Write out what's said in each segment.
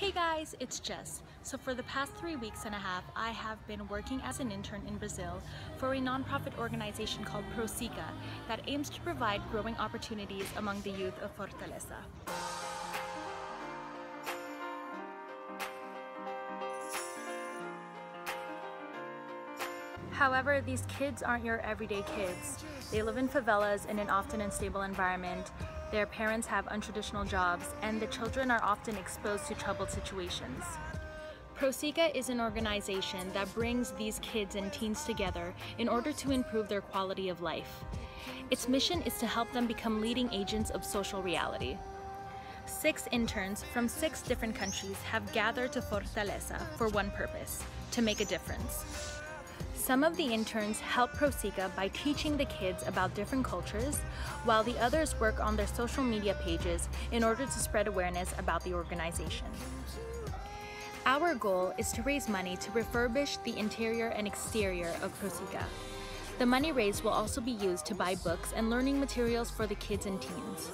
Hey guys, it's Jess. So for the past three weeks and a half, I have been working as an intern in Brazil for a nonprofit organization called Prossica that aims to provide growing opportunities among the youth of Fortaleza. However, these kids aren't your everyday kids. They live in favelas in an often unstable environment. Their parents have untraditional jobs, and the children are often exposed to troubled situations. Prossica is an organization that brings these kids and teens together in order to improve their quality of life. Its mission is to help them become leading agents of social reality. Six interns from six different countries have gathered to Fortaleza for one purpose to make a difference. Some of the interns help Prossica by teaching the kids about different cultures, while the others work on their social media pages in order to spread awareness about the organization. Our goal is to raise money to refurbish the interior and exterior of Prossica. The money raised will also be used to buy books and learning materials for the kids and teens.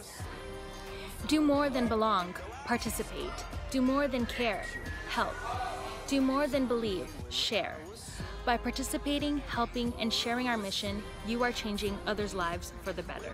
Do more than belong, participate. Do more than care, help. Do more than believe, share. By participating, helping, and sharing our mission, you are changing others' lives for the better.